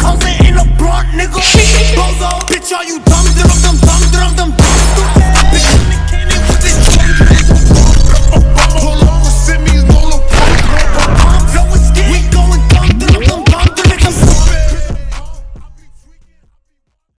Comes